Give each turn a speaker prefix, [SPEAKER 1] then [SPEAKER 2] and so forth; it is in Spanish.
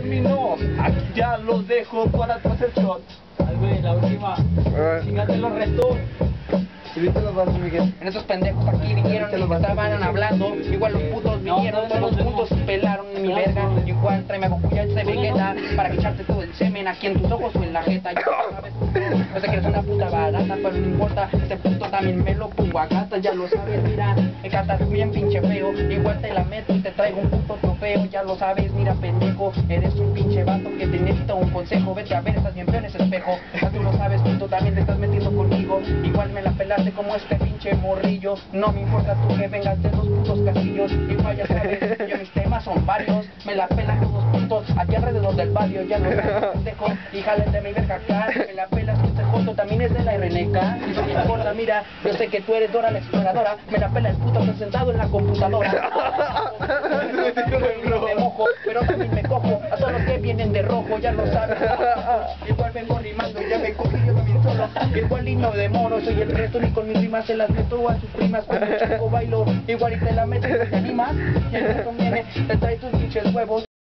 [SPEAKER 1] terminó. Aquí ya lo dejo para tu hacer shot.
[SPEAKER 2] Ay, güey, la última. Chingate los restos.
[SPEAKER 3] Ahorita los vas, Miguel.
[SPEAKER 4] En esos pendejos aquí vinieron y estaban hablando. Igual los putos vinieron, todos los putos pelaron mi verga. Igual tráeme a ya de Vegeta para que echarte todo el semen aquí en tus ojos o en la jeta. Yo que eres una puta barata, pero no importa. Este puto también me lo pongo a gata, ya lo sabes, mira. Me cantas bien pinche feo. Igual te la meto y te traigo un puto trofeo, ya lo sabes, mira pendejo. Eres un pinche vato que te necesita un consejo. Vete a ver, estás bien feo en ese espejo. Ya tú lo sabes, puto, también te estás metiendo conmigo. Igual me la pelaste como este pinche morrillo. No me importa tú que vengas de los putos castillos. Igual ya sabes, yo mis temas son varios. Me la pelan todos putos aquí alrededor del barrio. Ya lo sabes, pendejo. Y de mi verga acá. Me la pelas también es de la RNK. No me importa, mira, yo sé que tú eres Dora la exploradora. Me la pela el puto sentado en la computadora. Me mojo, pero también me cojo a todos los que vienen de rojo, ya lo sabes. Igual vengo rimando, ya me cogí yo también solo. Igual y no demoro, soy el resto y con mis rimas se las meto a sus primas cuando chico bailo. Igual y te la meto, te animas. Y el resto viene, te trae tus pinches huevos.